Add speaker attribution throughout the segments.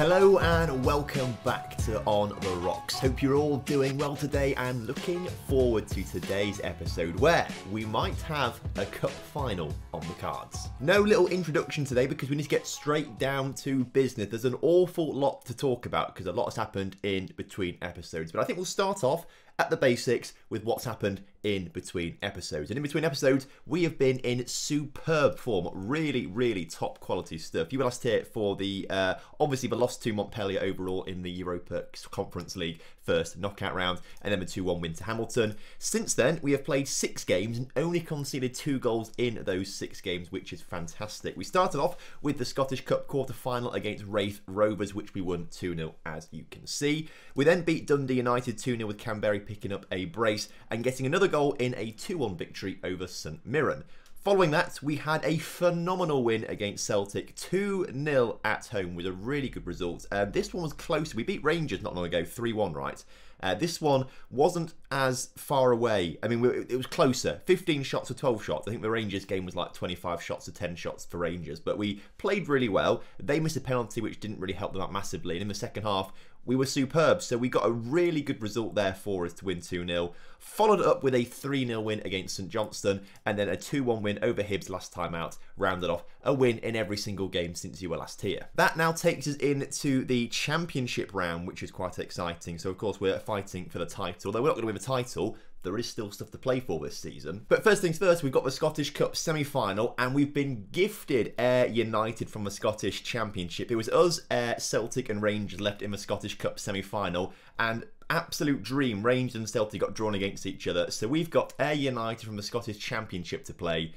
Speaker 1: Hello and welcome back to On the Rocks. Hope you're all doing well today and looking forward to today's episode where we might have a cup final on the cards. No little introduction today because we need to get straight down to business. There's an awful lot to talk about because a lot has happened in between episodes. But I think we'll start off at the basics with what's happened in between episodes. And in between episodes, we have been in superb form. Really, really top quality stuff. You were last here for the, uh, obviously, the loss to Montpellier overall in the Europa Conference League first knockout round, and then the 2 1 win to Hamilton. Since then, we have played six games and only conceded two goals in those six games, which is fantastic. We started off with the Scottish Cup quarter final against Raith Rovers, which we won 2 0, as you can see. We then beat Dundee United 2 0 with Kamberi picking up a brace and getting another goal in a 2 1 victory over St Mirren. Following that, we had a phenomenal win against Celtic, 2-0 at home with a really good result. Um, this one was close. We beat Rangers not long ago, 3-1, right? Uh, this one wasn't as far away. I mean, it was closer. 15 shots to 12 shots. I think the Rangers game was like 25 shots to 10 shots for Rangers. But we played really well. They missed a penalty, which didn't really help them out massively. And in the second half, we were superb. So we got a really good result there for us to win 2 0. Followed up with a 3 0 win against St Johnstone and then a 2 1 win over Hibs last time out. Rounded off a win in every single game since you were last here. That now takes us into the championship round, which is quite exciting. So, of course, we're fighting for the title. Though we're not going to win the title, there is still stuff to play for this season. But first things first, we've got the Scottish Cup semi-final and we've been gifted Ayr United from the Scottish Championship. It was us, Ayr, Celtic and Rangers left in the Scottish Cup semi-final and absolute dream, Rangers and Celtic got drawn against each other. So we've got Ayr United from the Scottish Championship to play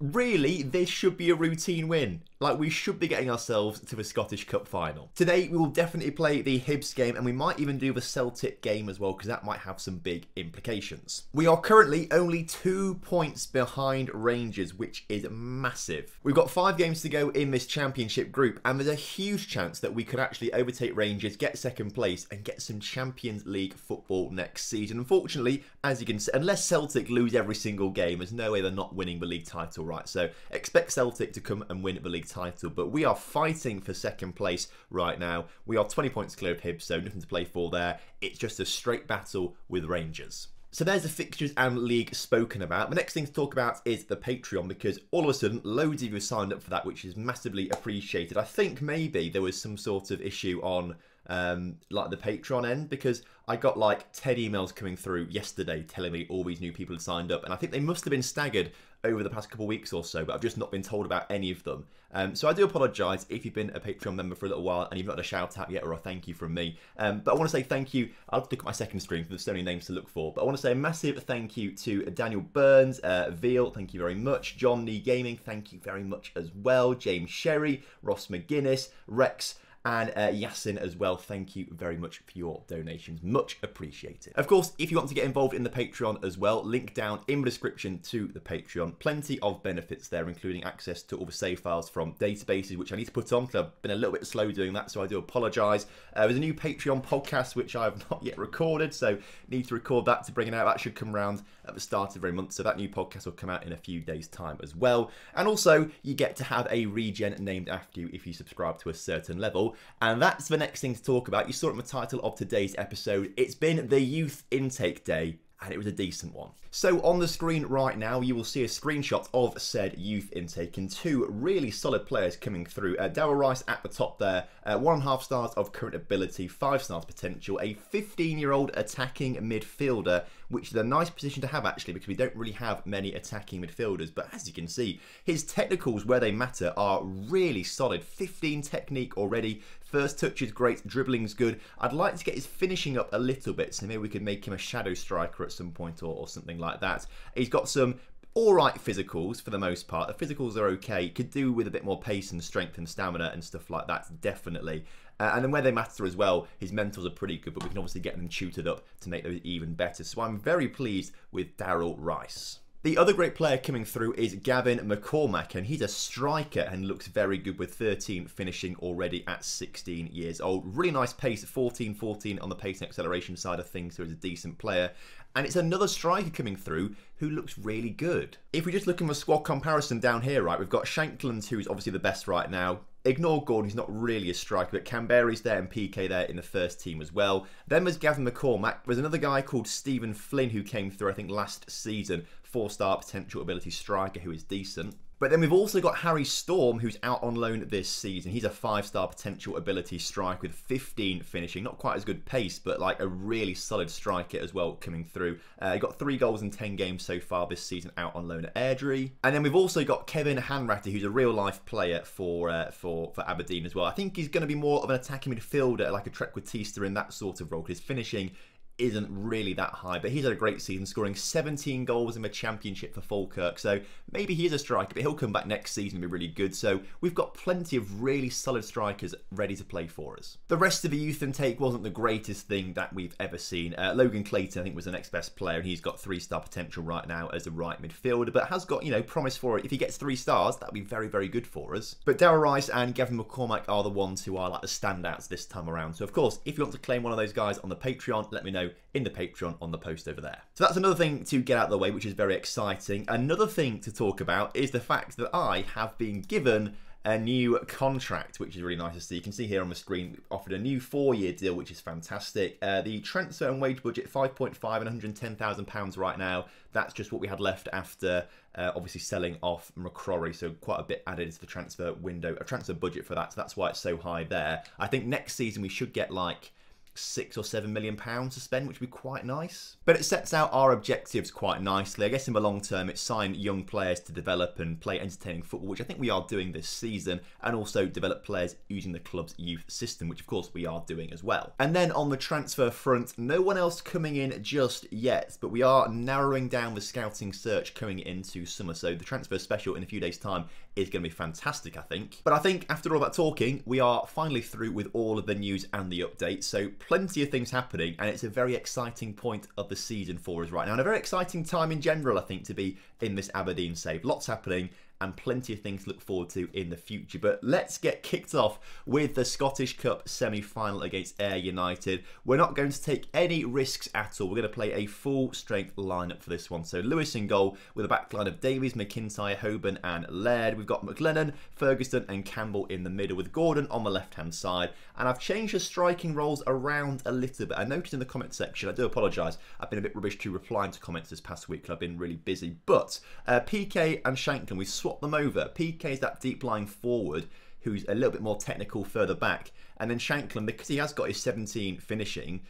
Speaker 1: really, this should be a routine win. Like, we should be getting ourselves to the Scottish Cup final. Today, we will definitely play the Hibs game, and we might even do the Celtic game as well, because that might have some big implications. We are currently only two points behind Rangers, which is massive. We've got five games to go in this championship group, and there's a huge chance that we could actually overtake Rangers, get second place, and get some Champions League football next season. Unfortunately, as you can see, unless Celtic lose every single game, there's no way they're not winning the league title, right? So expect Celtic to come and win the league title, but we are fighting for second place right now. We are 20 points clear of Hibs, so nothing to play for there. It's just a straight battle with Rangers. So there's the fixtures and league spoken about. The next thing to talk about is the Patreon because all of a sudden loads of you signed up for that, which is massively appreciated. I think maybe there was some sort of issue on um, like the Patreon end because I got like 10 emails coming through yesterday telling me all these new people had signed up, and I think they must have been staggered over the past couple of weeks or so, but I've just not been told about any of them. Um, so I do apologise if you've been a Patreon member for a little while and you've not had a shout out yet or a thank you from me. Um, but I want to say thank you. I'll have to look at my second stream there's so many names to look for. But I want to say a massive thank you to Daniel Burns, uh, Veal, thank you very much. John Nee Gaming, thank you very much as well. James Sherry, Ross McGuinness, Rex and uh, Yasin as well. Thank you very much for your donations. Much appreciated. Of course, if you want to get involved in the Patreon as well, link down in the description to the Patreon. Plenty of benefits there, including access to all the save files from databases, which I need to put on because I've been a little bit slow doing that, so I do apologise. Uh, there's a new Patreon podcast, which I have not yet recorded, so need to record that to bring it out. That should come around at the start of every month, so that new podcast will come out in a few days' time as well. And also, you get to have a regen named after you if you subscribe to a certain level. And that's the next thing to talk about. You saw it in the title of today's episode. It's been the youth intake day and it was a decent one. So on the screen right now, you will see a screenshot of said youth intake and two really solid players coming through. Uh, Rice at the top there, uh, one and a half stars of current ability, five stars potential, a 15-year-old attacking midfielder, which is a nice position to have actually because we don't really have many attacking midfielders. But as you can see, his technicals where they matter are really solid. 15 technique already, First touch is great, dribbling's good. I'd like to get his finishing up a little bit, so maybe we could make him a shadow striker at some point or, or something like that. He's got some alright physicals for the most part. The physicals are okay. Could do with a bit more pace and strength and stamina and stuff like that, definitely. Uh, and then where they matter as well, his mentals are pretty good, but we can obviously get them tutored up to make those even better. So I'm very pleased with Daryl Rice. The other great player coming through is Gavin McCormack, and he's a striker and looks very good with 13 finishing already at 16 years old. Really nice pace, 14-14 on the pace and acceleration side of things, so he's a decent player. And it's another striker coming through who looks really good. If we just look in the squad comparison down here, right, we've got Shankland, who's obviously the best right now, ignore Gordon, he's not really a striker, but Kamberi's there and PK there in the first team as well. Then there's Gavin McCormack. There's another guy called Stephen Flynn who came through, I think, last season. Four star potential ability striker who is decent. But then we've also got Harry Storm, who's out on loan this season. He's a five-star potential ability striker with 15 finishing. Not quite as good pace, but like a really solid striker as well coming through. Uh, he got three goals in 10 games so far this season out on loan at Airdrie. And then we've also got Kevin Hanratty, who's a real-life player for uh, for for Aberdeen as well. I think he's going to be more of an attacking midfielder, like a Trequartista in that sort of role, because his finishing isn't really that high, but he's had a great season, scoring 17 goals in the championship for Falkirk. So maybe he is a striker, but he'll come back next season and be really good. So we've got plenty of really solid strikers ready to play for us. The rest of the youth intake wasn't the greatest thing that we've ever seen. Uh, Logan Clayton, I think, was the next best player, and he's got three star potential right now as a right midfielder, but has got, you know, promise for it. If he gets three stars, that'd be very, very good for us. But Darrell Rice and Gavin McCormack are the ones who are like the standouts this time around. So, of course, if you want to claim one of those guys on the Patreon, let me know in the Patreon on the post over there. So that's another thing to get out of the way, which is very exciting. Another thing to talk about is the fact that I have been given a new contract, which is really nice to see. You can see here on the screen, offered a new four-year deal, which is fantastic. Uh, the transfer and wage budget, 5.5 and 110,000 pounds right now. That's just what we had left after, uh, obviously selling off McCrory. So quite a bit added to the transfer window, a transfer budget for that. So that's why it's so high there. I think next season we should get like six or seven million pounds to spend, which would be quite nice. But it sets out our objectives quite nicely. I guess in the long term, it's sign young players to develop and play entertaining football, which I think we are doing this season, and also develop players using the club's youth system, which of course we are doing as well. And then on the transfer front, no one else coming in just yet, but we are narrowing down the scouting search coming into summer. So the transfer special in a few days' time is going to be fantastic, I think. But I think after all that talking, we are finally through with all of the news and the updates. So plenty of things happening, and it's a very exciting point of the season for us right now, and a very exciting time in general, I think, to be in this Aberdeen save. Lots happening, and plenty of things to look forward to in the future. But let's get kicked off with the Scottish Cup semi final against Ayr United. We're not going to take any risks at all. We're going to play a full strength lineup for this one. So Lewis in goal with a backline of Davies, McIntyre, Hoban, and Laird. We've got McLennan, Ferguson, and Campbell in the middle with Gordon on the left hand side. And I've changed the striking roles around a little bit. I noticed in the comment section, I do apologise, I've been a bit rubbish to replying to comments this past week I've been really busy. But uh, PK and Shankland, we swap them over. PK is that deep lying forward who's a little bit more technical further back. And then Shankland, because he has got his 17 finishing,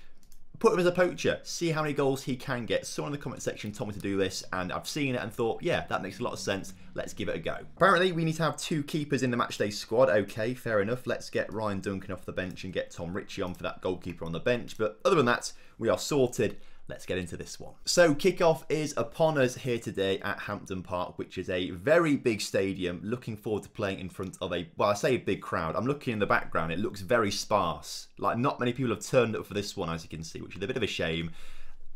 Speaker 1: put him as a poacher, see how many goals he can get. Someone in the comment section told me to do this, and I've seen it and thought, yeah, that makes a lot of sense. Let's give it a go. Apparently, we need to have two keepers in the matchday squad. Okay, fair enough. Let's get Ryan Duncan off the bench and get Tom Ritchie on for that goalkeeper on the bench. But other than that, we are sorted let's get into this one. So kickoff is upon us here today at Hampden Park, which is a very big stadium. Looking forward to playing in front of a, well, I say a big crowd. I'm looking in the background. It looks very sparse. Like not many people have turned up for this one, as you can see, which is a bit of a shame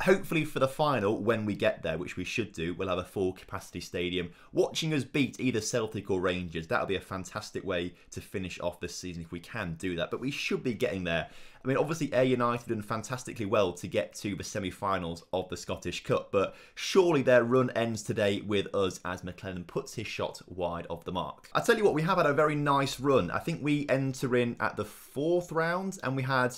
Speaker 1: hopefully for the final, when we get there, which we should do, we'll have a full capacity stadium. Watching us beat either Celtic or Rangers, that'll be a fantastic way to finish off this season if we can do that. But we should be getting there. I mean, obviously, Ayr United done fantastically well to get to the semi finals of the Scottish Cup, but surely their run ends today with us as McLennan puts his shot wide of the mark. I tell you what, we have had a very nice run. I think we enter in at the fourth round and we had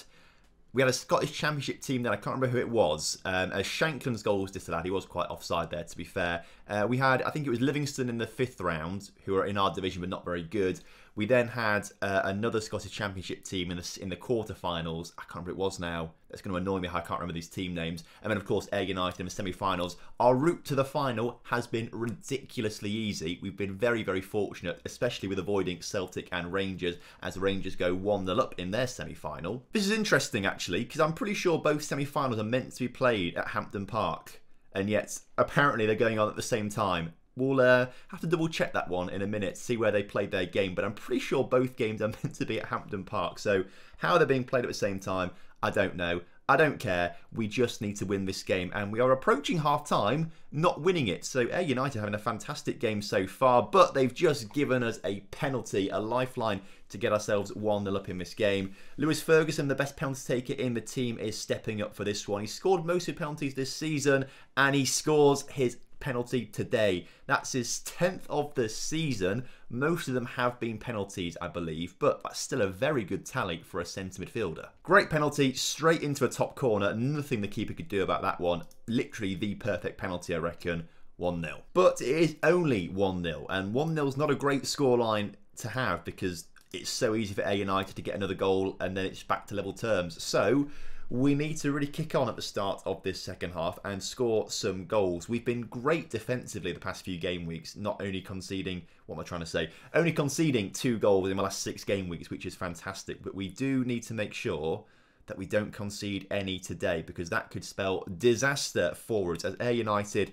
Speaker 1: we had a Scottish Championship team that I can't remember who it was. Um, as Shankland's goal was disallowed, he was quite offside there, to be fair. Uh, we had, I think it was Livingston in the fifth round, who are in our division but not very good. We then had uh, another Scottish Championship team in the in the quarterfinals. I can't remember it was now. That's going to annoy me how I can't remember these team names. And then of course Ayr United in the semi-finals. Our route to the final has been ridiculously easy. We've been very very fortunate, especially with avoiding Celtic and Rangers as Rangers go one 0 up in their semi-final. This is interesting actually because I'm pretty sure both semi-finals are meant to be played at Hampden Park and yet apparently they're going on at the same time. We'll uh, have to double check that one in a minute, see where they played their game, but I'm pretty sure both games are meant to be at Hampden Park. So how are they're being played at the same time, I don't know. I don't care. We just need to win this game. And we are approaching half time, not winning it. So Ayr United having a fantastic game so far, but they've just given us a penalty, a lifeline to get ourselves 1 0 up in this game. Lewis Ferguson, the best penalty taker in the team, is stepping up for this one. He scored most of penalties this season and he scores his penalty today. That's his 10th of the season. Most of them have been penalties, I believe, but that's still a very good tally for a centre midfielder. Great penalty, straight into a top corner. Nothing the keeper could do about that one. Literally the perfect penalty, I reckon. 1 0. But it is only 1 0, and 1 0 is not a great scoreline to have because it's so easy for Ayr United to get another goal and then it's back to level terms. So we need to really kick on at the start of this second half and score some goals. We've been great defensively the past few game weeks, not only conceding, what am I trying to say? Only conceding two goals in the last six game weeks, which is fantastic. But we do need to make sure that we don't concede any today because that could spell disaster forwards as Ayr United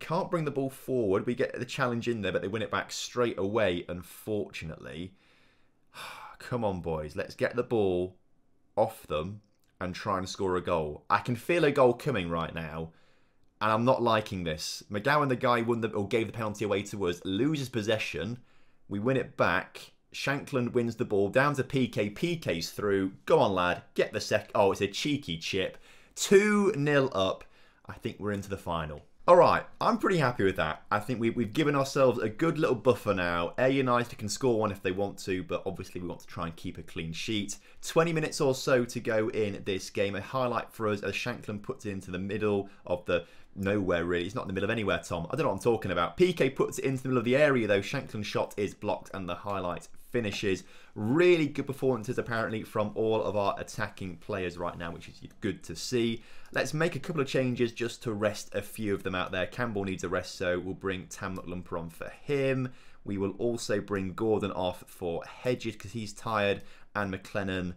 Speaker 1: can't bring the ball forward. We get the challenge in there, but they win it back straight away, unfortunately. Come on, boys. Let's get the ball off them and try and score a goal. I can feel a goal coming right now, and I'm not liking this. McGowan, the guy who won the, or gave the penalty away to us, loses possession. We win it back. Shankland wins the ball down to PK. PK's through. Go on, lad. Get the sec. Oh, it's a cheeky chip. 2 0 up. I think we're into the final. All right, I'm pretty happy with that. I think we, we've given ourselves a good little buffer now. Ayr United can score one if they want to, but obviously we want to try and keep a clean sheet. 20 minutes or so to go in this game. A highlight for us as Shankland puts it into the middle of the nowhere really. It's not in the middle of anywhere, Tom. I don't know what I'm talking about. PK puts it into the middle of the area though. Shankland's shot is blocked and the highlight finishes. Really good performances apparently from all of our attacking players right now, which is good to see. Let's make a couple of changes just to rest a few of them out there. Campbell needs a rest, so we'll bring Tam Lumper on for him. We will also bring Gordon off for Hedges because he's tired, and McLennan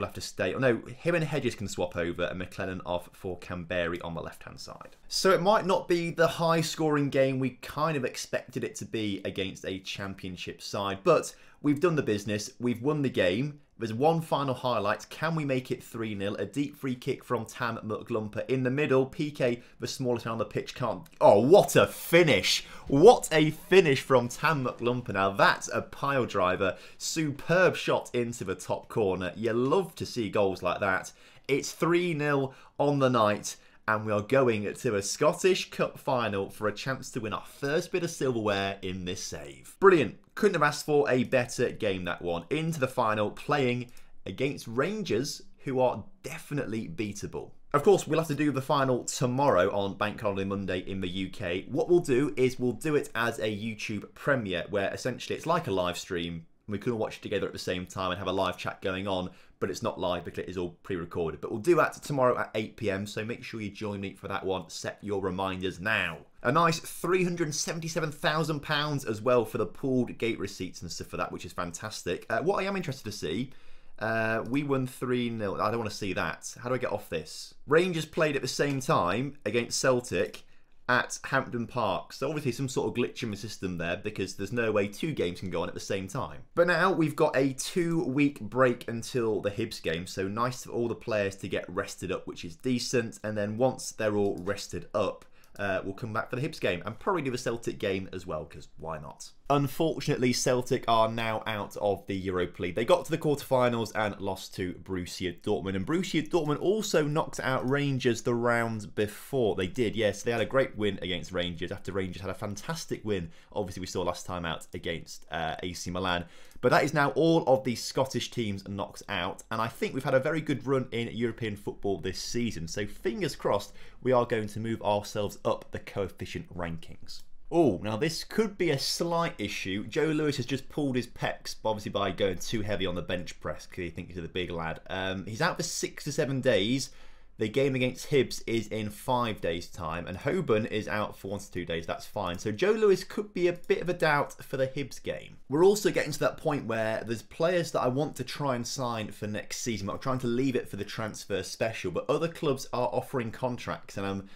Speaker 1: will have to stay. Oh, no, him and Hedges can swap over, and McLennan off for Kamberi on the left-hand side. So it might not be the high-scoring game we kind of expected it to be against a championship side, but we've done the business. We've won the game. There's one final highlight. Can we make it 3 0? A deep free kick from Tam McLumper in the middle. PK, the smallest man on the pitch, can't. Oh, what a finish! What a finish from Tam McLumper. Now, that's a pile driver. Superb shot into the top corner. You love to see goals like that. It's 3 0 on the night and we are going to a Scottish Cup final for a chance to win our first bit of silverware in this save. Brilliant. Couldn't have asked for a better game, that one. Into the final, playing against Rangers, who are definitely beatable. Of course, we'll have to do the final tomorrow on Bank Holiday Monday in the UK. What we'll do is we'll do it as a YouTube premiere, where essentially it's like a live stream. We can all watch it together at the same time and have a live chat going on, but it's not live because it is all pre-recorded. But we'll do that tomorrow at 8pm, so make sure you join me for that one. Set your reminders now. A nice £377,000 as well for the pooled gate receipts and stuff for that, which is fantastic. Uh, what I am interested to see, uh, we won 3 0. I don't want to see that. How do I get off this? Rangers played at the same time against Celtic at Hampden Park. So obviously some sort of glitch in the system there because there's no way two games can go on at the same time. But now we've got a two week break until the Hibs game. So nice for all the players to get rested up, which is decent. And then once they're all rested up, uh, we'll come back for the Hibs game and probably do the Celtic game as well because why not? Unfortunately, Celtic are now out of the Europa League. They got to the quarterfinals and lost to Borussia Dortmund. And Borussia Dortmund also knocked out Rangers the round before. They did, yes. They had a great win against Rangers after Rangers had a fantastic win. Obviously, we saw last time out against uh, AC Milan. But that is now all of the Scottish teams knocked out. And I think we've had a very good run in European football this season. So fingers crossed, we are going to move ourselves up the coefficient rankings. Oh, now this could be a slight issue. Joe Lewis has just pulled his pecs, obviously by going too heavy on the bench press because he thinks he's a big lad. Um, he's out for six to seven days. The game against Hibs is in five days' time, and Hoban is out for one to two days. That's fine. So Joe Lewis could be a bit of a doubt for the Hibs game. We're also getting to that point where there's players that I want to try and sign for next season. But I'm trying to leave it for the transfer special, but other clubs are offering contracts, and I'm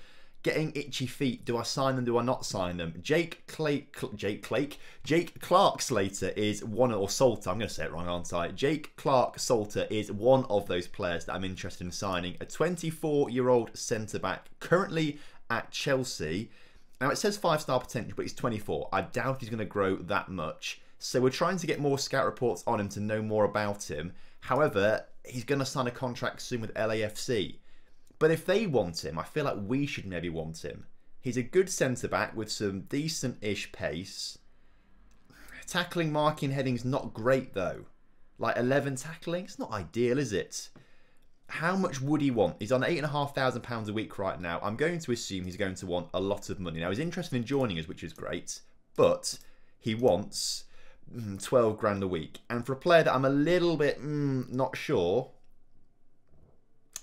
Speaker 1: getting itchy feet. Do I sign them? Do I not sign them? Jake Clay, Jake Clake, Jake Clark Slater is one or Salter. I'm going to say it wrong, aren't I? Jake Clarke-Salter is one of those players that I'm interested in signing. A 24-year-old centre back currently at Chelsea. Now it says five-star potential, but he's 24. I doubt he's going to grow that much. So we're trying to get more scout reports on him to know more about him. However, he's going to sign a contract soon with LAFC. But if they want him, I feel like we should maybe want him. He's a good centre back with some decent ish pace. Tackling, marking, heading's not great though. Like 11 tackling, it's not ideal, is it? How much would he want? He's on £8,500 a week right now. I'm going to assume he's going to want a lot of money. Now, he's interested in joining us, which is great, but he wants mm, 12 grand a week. And for a player that I'm a little bit mm, not sure,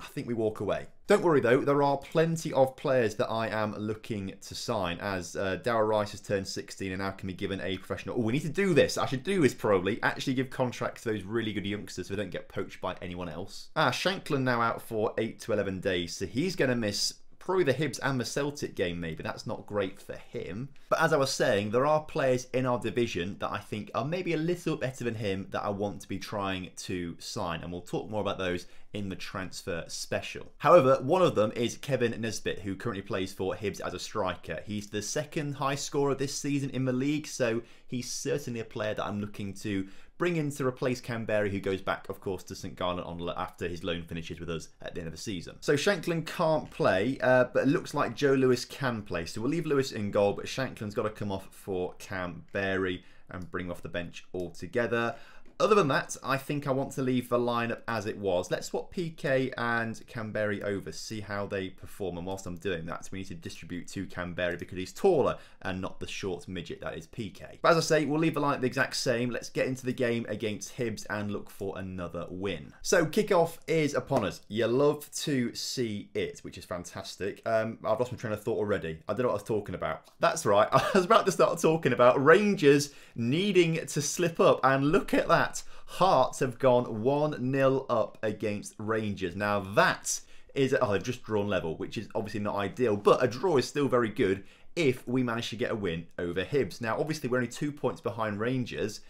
Speaker 1: I think we walk away. Don't worry though, there are plenty of players that I am looking to sign as uh, Rice has turned 16 and now can be given a professional. Oh, we need to do this. I should do this probably. Actually give contracts to those really good youngsters so they don't get poached by anyone else. Ah, Shankland now out for 8 to 11 days, so he's going to miss probably the Hibs and the Celtic game, maybe. That's not great for him. But as I was saying, there are players in our division that I think are maybe a little better than him that I want to be trying to sign. And we'll talk more about those in the transfer special. However, one of them is Kevin Nisbet, who currently plays for Hibs as a striker. He's the second high scorer this season in the league, so he's certainly a player that I'm looking to bring in to replace Kamberi, who goes back, of course, to St. Gallen on after his loan finishes with us at the end of the season. So Shankland can't play, uh, but it looks like Joe Lewis can play. So we'll leave Lewis in goal, but Shankland's got to come off for Kamberi and bring off the bench altogether. Other than that, I think I want to leave the lineup as it was. Let's swap PK and Kamberi over, see how they perform. And whilst I'm doing that, we need to distribute to Kamberi because he's taller and not the short midget that is PK. But as I say, we'll leave the lineup the exact same. Let's get into the game against Hibs and look for another win. So kickoff is upon us. You love to see it, which is fantastic. Um, I've lost my train of thought already. I don't know what I was talking about. That's right. I was about to start talking about Rangers needing to slip up. And look at that that, Hearts have gone 1 0 up against Rangers. Now, that is, oh, they've just drawn level, which is obviously not ideal, but a draw is still very good if we manage to get a win over Hibs. Now, obviously, we're only two points behind Rangers.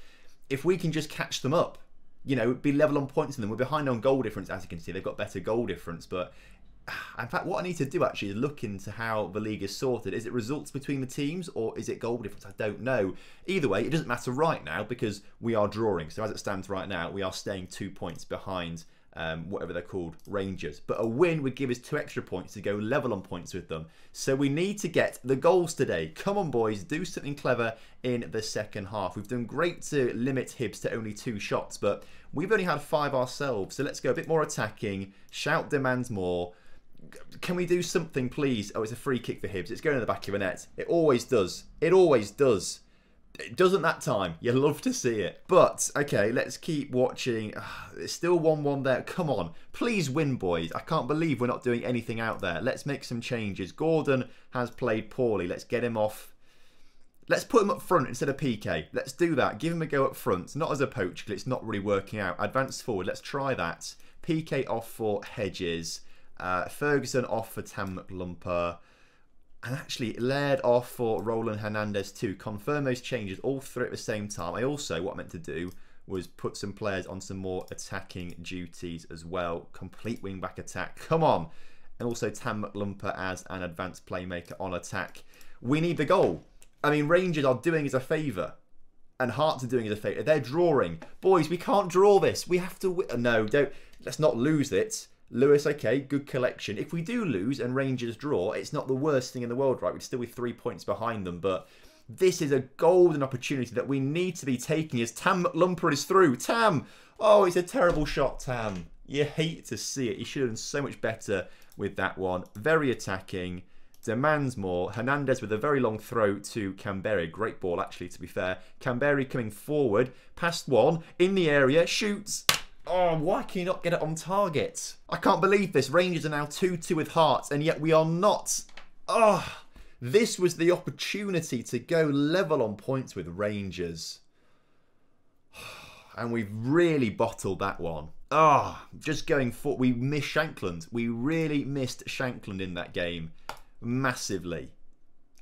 Speaker 1: If we can just catch them up, you know, be level on points in them. We're behind on goal difference, as you can see. They've got better goal difference, but in fact, what I need to do actually is look into how the league is sorted. Is it results between the teams or is it goal difference? I don't know. Either way, it doesn't matter right now because we are drawing. So as it stands right now, we are staying two points behind um, whatever they're called, Rangers. But a win would give us two extra points to go level on points with them. So we need to get the goals today. Come on, boys, do something clever in the second half. We've done great to limit Hibs to only two shots, but we've only had five ourselves. So let's go a bit more attacking. Shout demands more can we do something, please? Oh, it's a free kick for Hibs. It's going in the back of the net. It always does. It always does. It doesn't that time. You love to see it. But, okay, let's keep watching. Ah, it's still 1-1 there. Come on. Please win, boys. I can't believe we're not doing anything out there. Let's make some changes. Gordon has played poorly. Let's get him off. Let's put him up front instead of PK. Let's do that. Give him a go up front. Not as a poach because it's not really working out. Advance forward. Let's try that. PK off for Hedges. Uh, Ferguson off for Tam McLumper. And actually, Laird off for Roland Hernandez too. Confirm those changes all three at the same time. I also, what I meant to do was put some players on some more attacking duties as well. Complete wing-back attack. Come on. And also Tam McLumper as an advanced playmaker on attack. We need the goal. I mean, Rangers are doing us a favour. And Hearts are doing us a favour. They're drawing. Boys, we can't draw this. We have to... No, don't... Let's not lose it. Lewis, okay, good collection. If we do lose and Rangers draw, it's not the worst thing in the world, right? We'd still be three points behind them, but this is a golden opportunity that we need to be taking as Tam McLumper is through. Tam! Oh, it's a terrible shot, Tam. You hate to see it. You should have done so much better with that one. Very attacking. Demands more. Hernandez with a very long throw to Kamberi. Great ball, actually, to be fair. Kamberi coming forward. Past one. In the area. Shoots. Oh, why can you not get it on target? I can't believe this. Rangers are now 2-2 with Hearts, and yet we are not. Oh, this was the opportunity to go level on points with Rangers. And we've really bottled that one. Ah, oh, just going for we missed Shankland. We really missed Shankland in that game massively.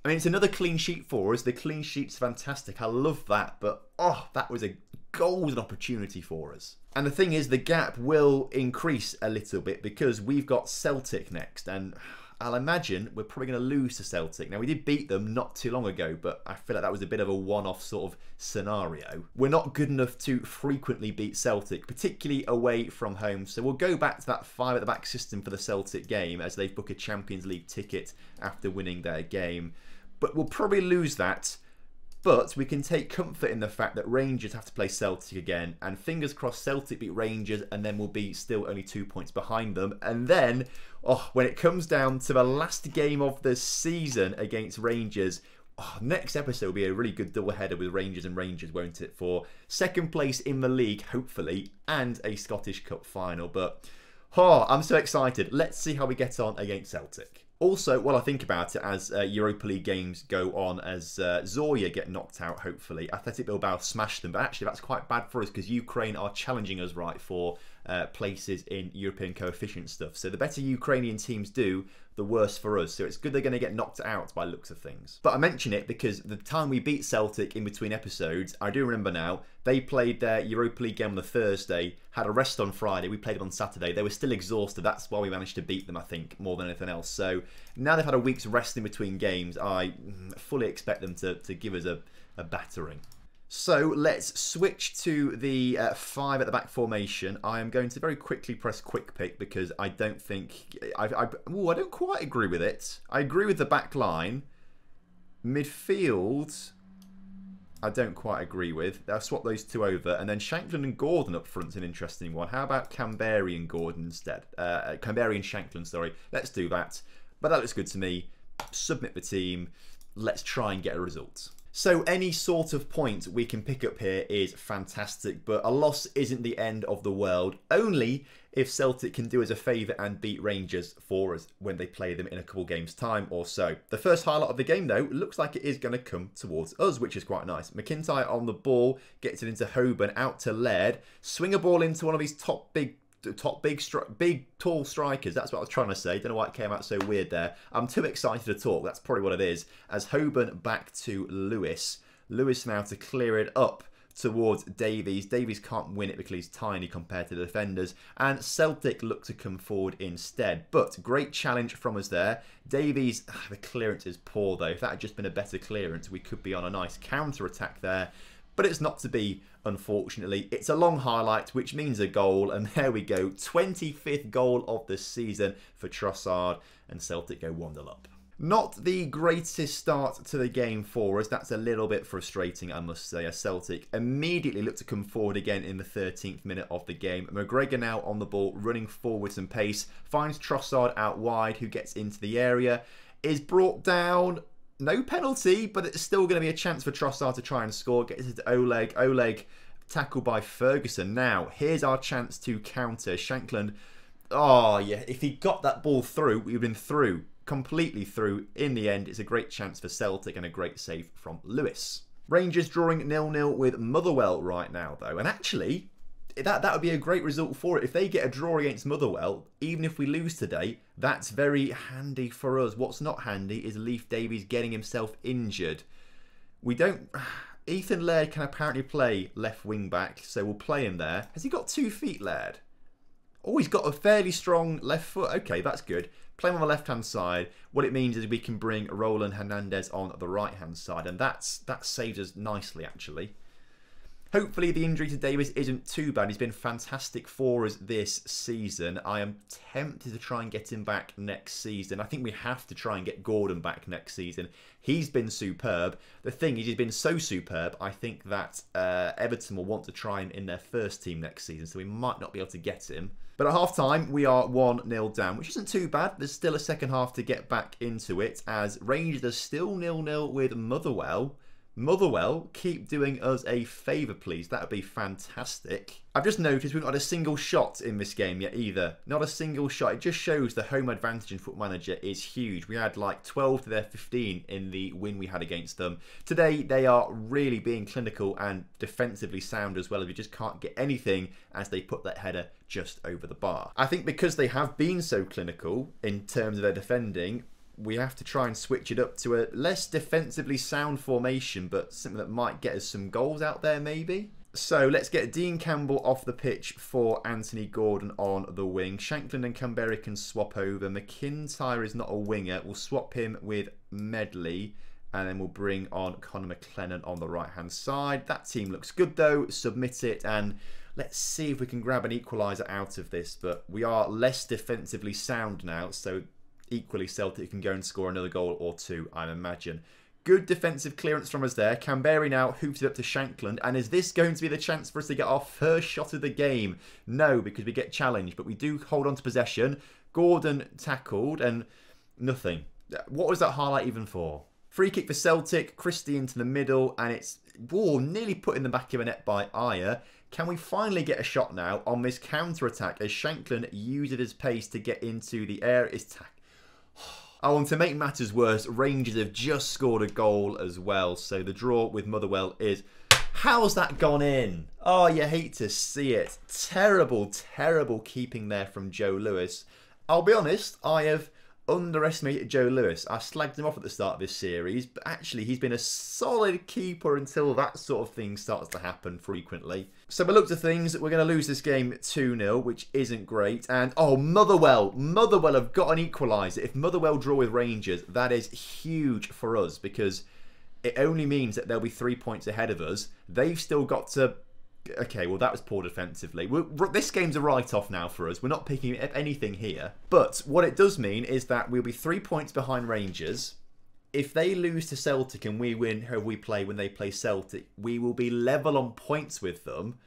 Speaker 1: I mean, it's another clean sheet for us. The clean sheet's fantastic. I love that. But, oh, that was a golden opportunity for us. And the thing is, the gap will increase a little bit because we've got Celtic next. And I'll imagine we're probably going to lose to Celtic. Now, we did beat them not too long ago, but I feel like that was a bit of a one off sort of scenario. We're not good enough to frequently beat Celtic, particularly away from home. So we'll go back to that five at the back system for the Celtic game as they book a Champions League ticket after winning their game. But we'll probably lose that but we can take comfort in the fact that Rangers have to play Celtic again, and fingers crossed Celtic beat Rangers, and then we'll be still only two points behind them. And then, oh, when it comes down to the last game of the season against Rangers, oh, next episode will be a really good double header with Rangers and Rangers, won't it? For second place in the league, hopefully, and a Scottish Cup final. But oh, I'm so excited. Let's see how we get on against Celtic. Also, while I think about it, as uh, Europa League games go on, as uh, Zorya get knocked out, hopefully, Athletic Bilbao smash them. But actually, that's quite bad for us because Ukraine are challenging us, right, for uh, places in European coefficient stuff. So the better Ukrainian teams do, the worse for us. So it's good they're going to get knocked out by looks of things. But I mention it because the time we beat Celtic in between episodes, I do remember now, they played their Europa League game on the Thursday, had a rest on Friday, we played them on Saturday. They were still exhausted. That's why we managed to beat them, I think, more than anything else. So now they've had a week's rest in between games, I mm, fully expect them to, to give us a, a battering. So let's switch to the uh, five at the back formation. I am going to very quickly press quick pick because I don't think I, I, don't quite agree with it. I agree with the back line. Midfield, I don't quite agree with. I'll swap those two over. And then Shankland and Gordon up front's an interesting one. How about Kamberi and Gordon instead? Uh, Kamberi and Shankland, sorry. Let's do that. But that looks good to me. Submit the team. Let's try and get a result. So any sort of point we can pick up here is fantastic, but a loss isn't the end of the world, only if Celtic can do us a favour and beat Rangers for us when they play them in a couple games time or so. The first highlight of the game though looks like it is going to come towards us, which is quite nice. McIntyre on the ball, gets it into Hoban, out to Laird, swing a ball into one of these top big top big big tall strikers that's what I was trying to say don't know why it came out so weird there I'm too excited to talk that's probably what it is as Hoban back to Lewis Lewis now to clear it up towards Davies. Davies can't win it because he's tiny compared to the defenders. And Celtic look to come forward instead. But great challenge from us there. Davies, ugh, the clearance is poor though. If that had just been a better clearance, we could be on a nice counter attack there but it's not to be, unfortunately. It's a long highlight, which means a goal, and there we go. 25th goal of the season for Trossard, and Celtic go 1 0 up. Not the greatest start to the game for us. That's a little bit frustrating, I must say. As Celtic immediately look to come forward again in the 13th minute of the game. McGregor now on the ball, running forward some pace, finds Trossard out wide, who gets into the area, is brought down no penalty, but it's still going to be a chance for Trossard to try and score. Gets it to Oleg. Oleg tackled by Ferguson. Now, here's our chance to counter. Shankland, oh yeah, if he got that ball through, we'd have been through, completely through. In the end, it's a great chance for Celtic and a great save from Lewis. Rangers drawing nil-nil with Motherwell right now, though. And actually, that that would be a great result for it. If they get a draw against Motherwell, even if we lose today, that's very handy for us. What's not handy is Leif Davies getting himself injured. We don't. Ethan Laird can apparently play left wing back, so we'll play him there. Has he got two feet, Laird? Oh, he's got a fairly strong left foot. Okay, that's good. Play him on the left hand side. What it means is we can bring Roland Hernandez on the right hand side, and that's that saves us nicely actually. Hopefully the injury to Davis isn't too bad. He's been fantastic for us this season. I am tempted to try and get him back next season. I think we have to try and get Gordon back next season. He's been superb. The thing is, he's been so superb, I think that uh, Everton will want to try him in their first team next season, so we might not be able to get him. But at half time, we are 1 0 down, which isn't too bad. There's still a second half to get back into it, as Rangers are still nil nil with Motherwell. Motherwell, keep doing us a favour, please. That would be fantastic. I've just noticed we've not had a single shot in this game yet either. Not a single shot. It just shows the home advantage in Foot Manager is huge. We had like 12 to their 15 in the win we had against them. Today, they are really being clinical and defensively sound as well we just can't get anything as they put that header just over the bar. I think because they have been so clinical in terms of their defending, we have to try and switch it up to a less defensively sound formation, but something that might get us some goals out there, maybe. So let's get Dean Campbell off the pitch for Anthony Gordon on the wing. Shankland and Kamberi can swap over. McIntyre is not a winger. We'll swap him with Medley. And then we'll bring on Connor McLennan on the right hand side. That team looks good though. Submit it and let's see if we can grab an equaliser out of this. But we are less defensively sound now. So equally Celtic can go and score another goal or two, I imagine. Good defensive clearance from us there. Kamberi now hoofed it up to Shankland. And is this going to be the chance for us to get our first shot of the game? No, because we get challenged. But we do hold on to possession. Gordon tackled and nothing. What was that highlight even for? Free kick for Celtic. Christie into the middle. And it's whoa, nearly put in the back of a net by Ajer. Can we finally get a shot now on this counter-attack as Shankland uses his pace to get into the air? Is tack Oh, and to make matters worse, Rangers have just scored a goal as well. So the draw with Motherwell is... How's that gone in? Oh, you hate to see it. Terrible, terrible keeping there from Joe Lewis. I'll be honest, I have underestimated Joe Lewis. I slagged him off at the start of this series, but actually he's been a solid keeper until that sort of thing starts to happen frequently. So by looks of things, we're going to lose this game 2-0, which isn't great. And, oh, Motherwell. Motherwell have got an equaliser. If Motherwell draw with Rangers, that is huge for us because it only means that they'll be three points ahead of us. They've still got to okay, well, that was poor defensively. We're, this game's a write-off now for us. We're not picking up anything here. But what it does mean is that we'll be three points behind Rangers. If they lose to Celtic and we win how we play when they play Celtic, we will be level on points with them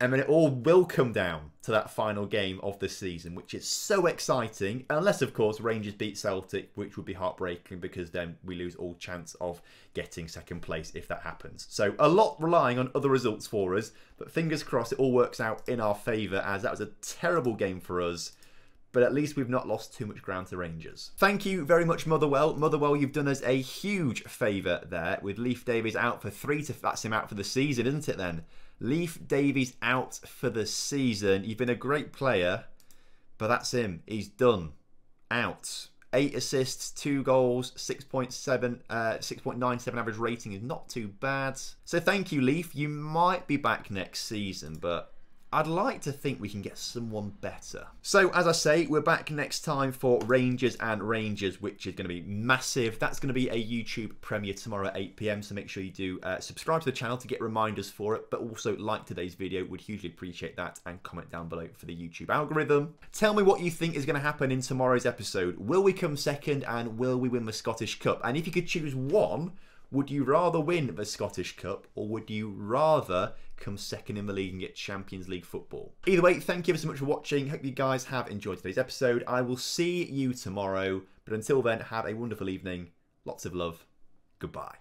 Speaker 1: and then it all will come down to that final game of the season, which is so exciting. Unless, of course, Rangers beat Celtic, which would be heartbreaking because then we lose all chance of getting second place if that happens. So, a lot relying on other results for us, but fingers crossed it all works out in our favour as that was a terrible game for us. But at least we've not lost too much ground to Rangers. Thank you very much, Motherwell. Motherwell, you've done us a huge favour there with Leif Davies out for three to that's him out for the season, isn't it then? Leif Davies out for the season. You've been a great player, but that's him. He's done. Out. Eight assists, two goals, 6.7, uh, 6.97 average rating is not too bad. So thank you, Leif. You might be back next season, but I'd like to think we can get someone better. So, as I say, we're back next time for Rangers and Rangers, which is going to be massive. That's going to be a YouTube premiere tomorrow at 8pm, so make sure you do uh, subscribe to the channel to get reminders for it, but also like today's video. Would hugely appreciate that, and comment down below for the YouTube algorithm. Tell me what you think is going to happen in tomorrow's episode. Will we come second, and will we win the Scottish Cup? And if you could choose one, would you rather win the Scottish Cup or would you rather come second in the league and get Champions League football? Either way, thank you so much for watching. Hope you guys have enjoyed today's episode. I will see you tomorrow. But until then, have a wonderful evening. Lots of love. Goodbye.